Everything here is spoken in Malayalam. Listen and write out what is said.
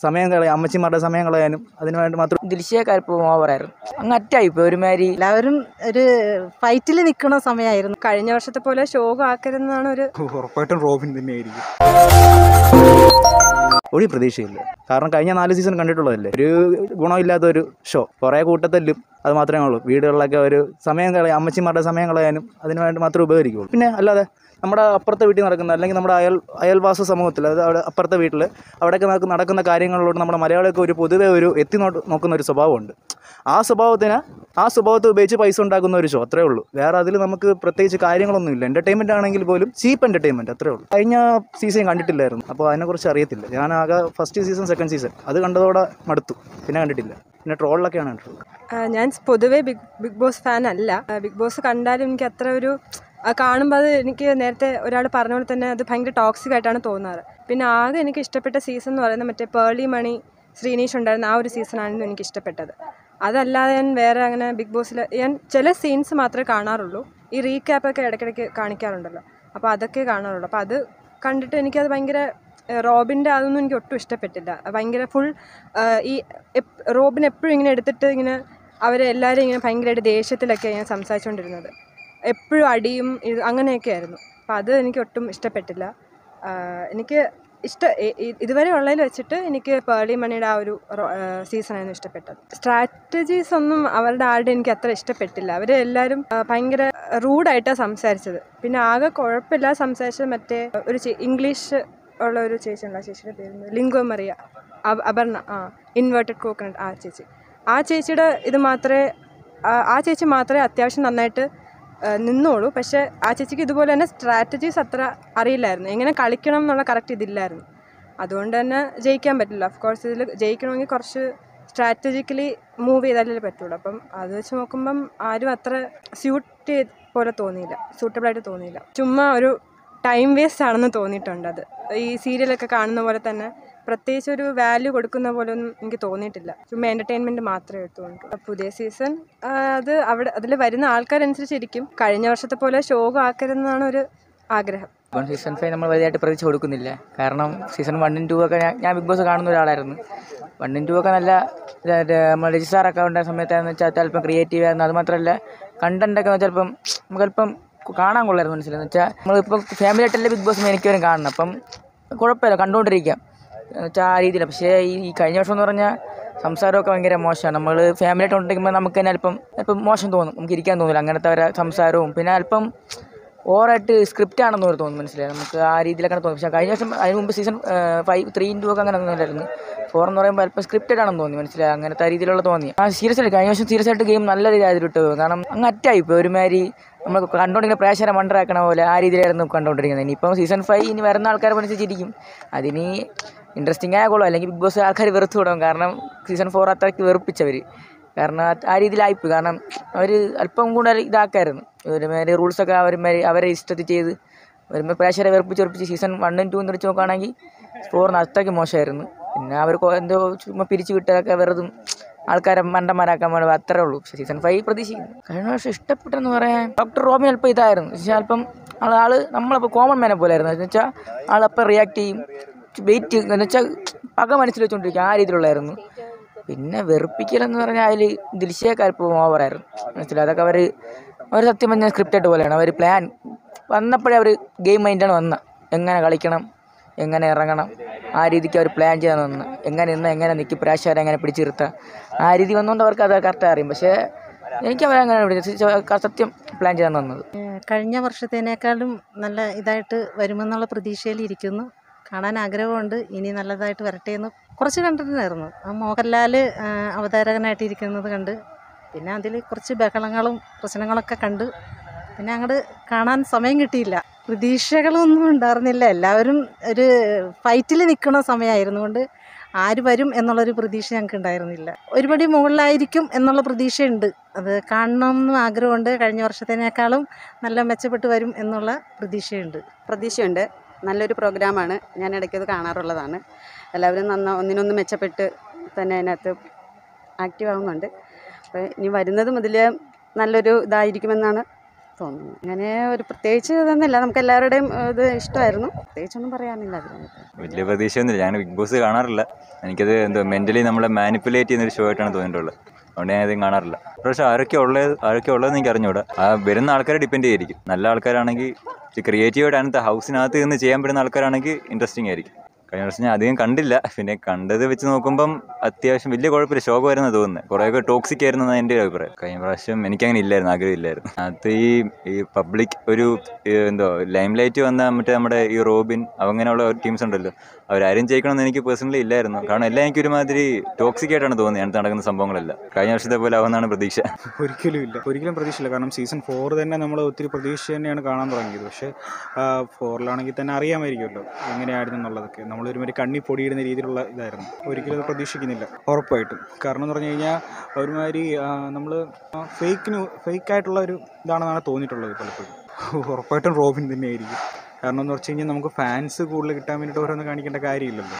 സമയം കളയാൻ അമ്മച്ചിമാരുടെ സമയം കളയാനും അതിനുവേണ്ടി മാത്രം ദിൽഷയൊക്കെ ഓവറായിരുന്നു അങ്ങ് അറ്റായി ഇപ്പോൾ ഒരുമാതിരി. എല്ലാവരും ഒരു ഫൈറ്റിൽ നിൽക്കുന്ന സമയമായിരുന്നു കഴിഞ്ഞ വർഷത്തെ പോലെ ആക്കരുതെന്നാണ് ഒരു ഉറപ്പായിട്ടും റോബിൻ തന്നെയായിരിക്കും. ഒരു പ്രതീക്ഷയില്ല. കാരണം കഴിഞ്ഞ നാല് സീസൺ കണ്ടിട്ടുള്ളതല്ലേ? ഒരു ഗുണമില്ലാത്ത ഒരു ഷോ കുറേ കൂട്ടത്തല്ലും അത് മാത്രമേ ഉള്ളൂ. വീടുകളിലൊക്കെ ഒരു സമയം കളയാൻ അമ്മച്ചിമാരുടെ സമയം കളയാനും അതിന് വേണ്ടി മാത്രമേ ഉപകരിക്കുള്ളൂ പിന്നെ അല്ലാതെ നമ്മുടെ അപ്പുറത്തെ വീട്ടിൽ നടക്കുന്ന അല്ലെങ്കിൽ നമ്മുടെ അയൽ അയൽവാസ സമൂഹത്തിൽ അതായത് അവിടെ അപ്പുറത്തെ വീട്ടിൽ അവിടെയൊക്കെ നടക്കുന്ന- നടക്കുന്ന കാര്യങ്ങളിലൂടെ നമ്മുടെ മലയാളികൾക്ക് ഒരു പൊതുവെ ഒരു എത്തി നോക്കുന്ന ഒരു സ്വഭാവമുണ്ട്. ആ സ്വഭാവത്തിന് ആ സ്വഭാവത്തെ ഉപയോഗിച്ച് പൈസ ഉണ്ടാക്കുന്ന ഒരു ഷോ അത്രേ ഉള്ളൂ. വേറെ അതിൽ നമുക്ക് പ്രത്യേകിച്ച് കാര്യങ്ങളൊന്നും ഇല്ല. എന്റർടൈൻമെന്റ് ആണെങ്കിൽ പോലും ചീപ്പ് എന്റർടൈൻമെന്റ് അത്രേ ഉള്ളൂ. കഴിഞ്ഞ സീസൺ കണ്ടിട്ടില്ലായിരുന്നു. അപ്പോൾ അതിനെക്കുറിച്ച് അറിയത്തില്ല. ഞാൻ ആകെ ഫസ്റ്റ് സീസൺ സെക്കൻഡ് സീസൺ അത് കണ്ടതോടെ മടുത്തു. പിന്നെ കണ്ടിട്ടില്ല. പിന്നെ ട്രോളിലൊക്കെയാണ് കണ്ടിട്ടുള്ളത് ഞാൻ പൊതുവേ ബിഗ് ബിഗ് ബോസ് ഫാൻ അല്ല. ബിഗ് ബോസ് കണ്ടാലും എനിക്ക് അത്ര ഒരു കാണുമ്പോൾ അത് എനിക്ക് നേരത്തെ ഒരാൾ പറഞ്ഞ പോലെ തന്നെ അത് ഭയങ്കര ടോക്സിക് ആയിട്ടാണ് തോന്നാറ്. പിന്നെ ആകെ എനിക്ക് ഇഷ്ടപ്പെട്ട സീസൺ എന്ന് പറയുന്നത് മറ്റേ പേർലി മണി ശ്രീനീഷ് ഉണ്ടായിരുന്ന ആ ഒരു സീസണായിരുന്നു എനിക്ക് ഇഷ്ടപ്പെട്ടത്. അതല്ലാതെ ഞാൻ വേറെ അങ്ങനെ ബിഗ് ബോസിൽ ഞാൻ ചില സീൻസ് മാത്രമേ കാണാറുള്ളൂ. ഈ റീക്യാപ്പൊക്കെ ഇടയ്ക്കിടയ്ക്ക് കാണിക്കാറുണ്ടല്ലോ. അപ്പോൾ അതൊക്കെ കാണാറുള്ളൂ. അപ്പോൾ അത് കണ്ടിട്ട് എനിക്കത് ഭയങ്കര റോബിന്റെ അതൊന്നും എനിക്ക് ഒട്ടും ഇഷ്ടപ്പെട്ടില്ല. ഭയങ്കര ഫുൾ ഈ റോബിൻ എപ്പോഴും ഇങ്ങനെ എടുത്തിട്ട് ഇങ്ങനെ അവരെ എല്ലാവരും ഇങ്ങനെ ഭയങ്കരമായിട്ട് ദേഷ്യത്തിലൊക്കെ ഞാൻ സംസാരിച്ചുകൊണ്ടിരുന്നത്. എപ്പോഴും അടിയും ഇത് അങ്ങനെയൊക്കെ ആയിരുന്നു അപ്പോൾ അത് എനിക്ക് ഒട്ടും ഇഷ്ടപ്പെട്ടില്ല. എനിക്ക് ഇഷ്ട ഇതുവരെ ഉള്ളതിൽ വെച്ചിട്ട് എനിക്ക് പേളി മണിയുടെ ആ ഒരു സീസണായിരുന്നു ഇഷ്ടപ്പെട്ടത്. സ്ട്രാറ്റജീസ് ഒന്നും അവരുടെ ആരുടെ എനിക്ക് അത്ര ഇഷ്ടപ്പെട്ടില്ല. അവർ എല്ലാവരും ഭയങ്കര റൂഡായിട്ടാണ് സംസാരിച്ചത്. പിന്നെ ആകെ കുഴപ്പമില്ലാതെ സംസാരിച്ചത് മറ്റേ ഒരു ഇംഗ്ലീഷ് ഉള്ള ഒരു ചേച്ചി ഉണ്ട് ആ ചേച്ചിയുടെ പേര് ലിംഗോ മറിയ അപർണ ആ ഇൻവേർട്ടഡ് കോക്കനട്ട് ആ ചേച്ചി. ആ ചേച്ചിയുടെ ഇത് മാത്രമേ ആ- ചേച്ചി മാത്രമേ അത്യാവശ്യം നന്നായിട്ട് നിന്നോളൂ. പക്ഷേ ആ ചേച്ചിക്ക് ഇതുപോലെ തന്നെ സ്ട്രാറ്റജീസ് അത്ര അറിയില്ലായിരുന്നു. എങ്ങനെ കളിക്കണം എന്നുള്ള കറക്റ്റ് ഇതില്ലായിരുന്നു. അതുകൊണ്ട് തന്നെ ജയിക്കാൻ പറ്റില്ല. ഓഫ് കോഴ്സ് ഇതിൽ ജയിക്കണമെങ്കിൽ കുറച്ച് സ്ട്രാറ്റജിക്കലി മൂവ് ചെയ്താലേ പറ്റുള്ളൂ. അപ്പം അത് വെച്ച് നോക്കുമ്പം ആരും അത്ര സ്യൂട്ട് പോലെ തോന്നിയില്ല. സൂട്ടബിളായിട്ട് തോന്നിയില്ല. ചുമ്മാ ഒരു ടൈം വേസ്റ്റ് ആണെന്ന് തോന്നിയിട്ടുണ്ട് അത്. ഈ സീരിയലൊക്കെ കാണുന്ന പോലെ തന്നെ പ്രത്യേകിച്ച് ഒരു വാല്യൂ കൊടുക്കുന്ന പോലെ ഒന്നും എനിക്ക് തോന്നിയിട്ടില്ല. ചുമ്മാ എന്റർടൈൻമെന്റ് മാത്രമേ എടുത്തുകൊണ്ട് പുതിയ സീസൺ അത് അവിടെ അതിൽ വരുന്ന ആൾക്കാരനുസരിച്ചിരിക്കും. കഴിഞ്ഞ വർഷത്തെ പോലെ ശോകം ആക്കരുതെന്നാണ് ഒരു ആഗ്രഹം. ഇപ്പം സീസൺ ഫൈവ് നമ്മൾ വലുതായിട്ട് പ്രതീക്ഷ കൊടുക്കുന്നില്ല. കാരണം സീസൺ വണ്ണും ടു ഒക്കെ ഞാൻ ബിഗ് ബോസ് കാണുന്ന ഒരാളായിരുന്നു. വണ്ണും ടു ഒക്കെ നല്ല നമ്മൾ നമ്മൾ രജിസ്റ്റാറൊക്കെ ഉണ്ടായ സമയത്താണെന്ന് വെച്ചാൽ ചിലപ്പം ക്രിയേറ്റീവ് ആയിരുന്നു. അതുമാത്രമല്ല മാത്രമല്ല ഒക്കെ ചിലപ്പം നമുക്ക് അല്പം കാണാൻ കൊള്ളായിരുന്നു മനസ്സിലെന്ന് വെച്ചാൽ നമ്മളിപ്പോൾ ഫാമിലി ആയിട്ടല്ലേ ബിഗ് ബോസ് എനിക്കവരും കാണണം അപ്പം കുഴപ്പമില്ല കണ്ടുകൊണ്ടിരിക്കാം. വെച്ചാൽ ആ രീതിയിൽ. പക്ഷേ ഈ കഴിഞ്ഞ വർഷം എന്ന് പറഞ്ഞാൽ സംസാരമൊക്കെ ഭയങ്കര മോശമാണ്. നമ്മൾ ഫാമിലി ആയിട്ട് ഉണ്ടെങ്കിൽ നമുക്ക് തന്നെ അല്പം അല്പം മോശം തോന്നും. നമുക്ക് ഇരിക്കാൻ തോന്നില്ല അങ്ങനത്തെ ഒരു സംസാരവും. പിന്നെ അല്പം ഓവറായിട്ട് സ്ക്രിപ്റ്റ് ആണെന്ന് ഒരു തോന്നുന്നു മനസ്സിലായി? നമുക്ക് ആ രീതിയിലൊക്കെ തോന്നി. പക്ഷേ കഴിഞ്ഞ വർഷം അതിന് മുമ്പ് സീസൺ ഫൈവ് ത്രീ ഇന്റു ഒക്കെ അങ്ങനെ ഒന്നുമില്ലായിരുന്നു. ഫോർ എന്ന് പറയുമ്പോൾ അല്പം സ്ക്രിപ്റ്റഡ് ആണെന്ന് തോന്നി മനസ്സിലായി? അങ്ങനത്തെ രീതിയിലുള്ള തോന്നി. ആ സീരിയസ് ആയിട്ട് കഴിഞ്ഞ വർഷം സീരിയസ് ആയിട്ട് ഗെയിം നല്ല രീതിയിൽ വിട്ടത് കാരണം അങ്ങ് അറ്റായി ഇപ്പോൾ ഒരുമാതിരി നമ്മൾ കണ്ടുകൊണ്ടിരിക്കുന്ന പ്രേക്ഷകരെ മണ്ടറാക്കണ പോലെ ആ രീതിയിലായിരുന്നു കണ്ടുകൊണ്ടിരിക്കുന്നത് ഇനിയിപ്പം സീസൺ ഫൈവ് ഇനി വരുന്ന ആൾക്കാർ അനുസരിച്ചിരിക്കും അതിന് ഇൻട്രസ്റ്റിംഗ് ആയ അല്ലെങ്കിൽ ബിഗ് ബോസ് ആൾക്കാർ വെറുത്ത് വിടും. കാരണം സീസൺ ഫോർ അത്രയ്ക്ക് വെറുപ്പിച്ചവർ കാരണം ആ- രീതിയിലായിപ്പോയി. കാരണം അവർ അല്പം കൂടെ ഇതാക്കായിരുന്നു. ഒരുമാതിരി റൂൾസൊക്കെ അവരുമാതിരി അവരെ ഇഷ്ടത്തിൽ ചെയ്ത് ഒരുമാതിരി പ്രേക്ഷകരെ വെറുപ്പിച്ച് വെറുപ്പിച്ച് സീസൺ വണ്ണും ടൂ എന്ന് വെച്ച് നോക്കുകയാണെങ്കിൽ ഫോറിന് അത്രയ്ക്ക് മോശമായിരുന്നു. പിന്നെ അവർ എന്തോ ചുമ്മാ പിരിച്ചു വിട്ടതൊക്കെ വെറുതും ആൾക്കാരെ മണ്ടന്മാരാക്കാൻ വേണ്ടി അത്രേ ഉള്ളൂ. സീസൺ ഫൈവ് പ്രതീക്ഷിക്കുന്നു. കഴിഞ്ഞ വർഷം ഇഷ്ടപ്പെട്ടെന്ന് പറയാൻ ഡോക്ടർ റോമി അല്പം ഇതായിരുന്നു. പക്ഷേ അല്പം ആൾ ആൾ നമ്മളപ്പോൾ കോമൺ മാനെ പോലെ ആയിരുന്നു എന്ന് വെച്ചാൽ ആളപ്പം റിയാക്ട് ചെയ്യും വെയിറ്റ് എന്ന് വെച്ചാൽ പക മനസ്സിൽ വെച്ചുകൊണ്ടിരിക്കും ആ രീതിയിലുള്ളായിരുന്നു. പിന്നെ വെറുപ്പിക്കലെന്ന് പറഞ്ഞാൽ അതിൽ ദിൽഷയൊക്കെ ഓവറായിരുന്നു മനസ്സിലായി? അതൊക്കെ അവർ അവർ സത്യം പറഞ്ഞാൽ സ്ക്രിപ്റ്റഡ് പോലെയാണ്. അവർ പ്ലാൻ വന്നപ്പോഴേ അവർ ഗെയിം മൈൻഡാണ് വന്നത് എങ്ങനെ കളിക്കണം എങ്ങനെ ഇറങ്ങണം ആ രീതിക്ക് അവർ പ്ലാൻ ചെയ്യാൻ വന്ന് എങ്ങനെ നിന്ന് എങ്ങനെ നിൽക്കി പ്രേക്ഷകരെ എങ്ങനെ പിടിച്ചു നിർത്താം ആ രീതി വന്നുകൊണ്ട് അവർക്ക് അത് കറക്റ്റ് അറിയും. പക്ഷേ എനിക്ക് അവരങ്ങനെ പിടിച്ചു സത്യം പ്ലാൻ ചെയ്യാൻ വന്നത് കഴിഞ്ഞ വർഷത്തേനേക്കാളും നല്ല ഇതായിട്ട് വരുമെന്നുള്ള പ്രതീക്ഷയിൽ ഇരിക്കുന്നു. കാണാൻ ആഗ്രഹമുണ്ട്. ഇനി നല്ലതായിട്ട് വരട്ടെ എന്ന് കുറച്ച് കണ്ടിട്ടുണ്ടായിരുന്നു. ആ മോഹൻലാൽ അവതാരകനായിട്ടിരിക്കുന്നത് കണ്ട്. പിന്നെ അതിൽ കുറച്ച് ബഹളങ്ങളും പ്രശ്നങ്ങളൊക്കെ കണ്ട് പിന്നെ അങ്ങോട്ട് കാണാൻ സമയം കിട്ടിയില്ല. പ്രതീക്ഷകളൊന്നും ഉണ്ടായിരുന്നില്ല. എല്ലാവരും ഒരു ഫൈറ്റിൽ നിൽക്കുന്ന സമയമായിരുന്നു കൊണ്ട് ആര് വരും എന്നുള്ളൊരു പ്രതീക്ഷ ഞങ്ങൾക്ക് ഉണ്ടായിരുന്നില്ല. ഒരുപടി മുകളിലായിരിക്കും എന്നുള്ള പ്രതീക്ഷയുണ്ട്. അത് കാണണമെന്നും ആഗ്രഹമുണ്ട്. കഴിഞ്ഞ വർഷത്തേനേക്കാളും നല്ല മെച്ചപ്പെട്ട് വരും എന്നുള്ള പ്രതീക്ഷയുണ്ട്. പ്രതീക്ഷയുണ്ട്. നല്ലൊരു പ്രോഗ്രാമാണ്. ഞാൻ ഇടയ്ക്കത് കാണാറുള്ളതാണ്. എല്ലാവരും നന്ന ഒന്നിനൊന്ന് മെച്ചപ്പെട്ട് തന്നെ അതിനകത്ത് ആക്റ്റീവ് ആവുന്നുണ്ട്. അപ്പോൾ ഇനി വരുന്നത് മുതൽ നല്ലൊരു ഇതായിരിക്കുമെന്നാണ് തോന്നുന്നു അങ്ങനെ ഒരു പ്രത്യേകിച്ച് ഇതൊന്നുമില്ല. നമുക്ക് എല്ലാവരുടെയും ഇത് ഇഷ്ടമായിരുന്നു. പ്രത്യേകിച്ചൊന്നും പറയാനില്ല വലിയ പ്രതീക്ഷയൊന്നുമില്ല. ഞാൻ ബിഗ് ബോസ് കാണാറില്ല. എനിക്കത് എന്തോ മെന്റലി നമ്മളെ മാനിപ്പുലേറ്റ് ചെയ്യുന്ന ഒരു ഷോ ആയിട്ടാണ് തോന്നിയിട്ടുള്ളത്. അതുകൊണ്ട് ഞാൻ ഇതും കാണാറില്ല. പക്ഷേ ആരൊക്കെ ഉള്ളത് ആരൊക്കെ ഉള്ളതെന്ന് എനിക്ക് അറിഞ്ഞൂടാ. ആ വരുന്ന ആൾക്കാരെ ഡിപ്പെൻഡ് ചെയ്തിരിക്കും നല്ല ആൾക്കാരാണെങ്കിൽ ക്രിയേറ്റീവായിട്ട് അതിനകത്ത് ഹൗസിനകത്ത് നിന്ന് ചെയ്യാൻ പറ്റുന്ന ആൾക്കാരാണെങ്കിൽ ഇൻട്രസ്റ്റിംഗ് ആയിരിക്കും. കഴിഞ്ഞ വർഷം ഞാൻ അധികം കണ്ടില്ല. പിന്നെ കണ്ടത് വെച്ച് നോക്കുമ്പം അത്യാവശ്യം വലിയ കുഴപ്പമില്ല. ഷോക്ക് വരുന്നത് തോന്നുന്നത് കുറേയൊക്കെ ടോക്സിക് ആയിരുന്നു എന്നാണ് ഒരു അഭിപ്രായം. കഴിഞ്ഞ പ്രാവശ്യം എനിക്കങ്ങനെ ഇല്ലായിരുന്നു. ആഗ്രഹമില്ലായിരുന്നു. അത് ഈ ഈ പബ്ലിക് ഒരു എന്തോ ലൈം ലൈറ്റ് വന്ന മറ്റേ നമ്മുടെ ഈ റോബിൻ അങ്ങനെയുള്ള ടീംസ് ഉണ്ടല്ലോ. അവരാരും ജയിക്കണമെന്ന് എനിക്ക് പേഴ്സണലി ഇല്ലായിരുന്നു. കാരണം എല്ലാം എനിക്ക് ഒരുമാതിരി ടോക്സിക് ആയിട്ടാണ് തോന്നുന്നത് അതിനകത്ത് നടക്കുന്ന സംഭവങ്ങളെല്ലാം. കഴിഞ്ഞ വർഷത്തെ പോലെ ആവുമെന്നാണ് പ്രതീക്ഷ. ഒരിക്കലും ഇല്ല. ഒരിക്കലും പ്രതീക്ഷയില്ല. കാരണം സീസൺ ഫോർ തന്നെ നമ്മൾ ഒത്തിരി പ്രതീക്ഷ തന്നെയാണ് കാണാൻ തുടങ്ങിയത്. പക്ഷേ ഫോറിലാണെങ്കിൽ തന്നെ അറിയാമായിരിക്കുമല്ലോ എങ്ങനെയായിരുന്നു എന്നുള്ളതൊക്കെ. നമ്മൾ ഒരുമാതിരി കണ്ണി പൊടിയിടുന്ന രീതിയിലുള്ള ഇതായിരുന്നു. ഒരിക്കലും പ്രതീക്ഷിക്കുന്നില്ല ഉറപ്പായിട്ടും. കാരണം എന്ന് പറഞ്ഞു കഴിഞ്ഞാൽ ഒരുമാതിരി നമ്മൾ ഫേക്കിന് ഫേക്കായിട്ടുള്ള ഒരു ഇതാണെന്നാണ് തോന്നിയിട്ടുള്ളത് പലപ്പോഴും. ഉറപ്പായിട്ടും റോബിൻ തന്നെയായിരിക്കും. കാരണം എന്ന് വെച്ച് കഴിഞ്ഞാൽ നമുക്ക് ഫാൻസ് കൂടുതൽ കിട്ടാൻ വേണ്ടിയിട്ട് ഓരോന്ന് കാണിക്കേണ്ട കാര്യമില്ലല്ലോ.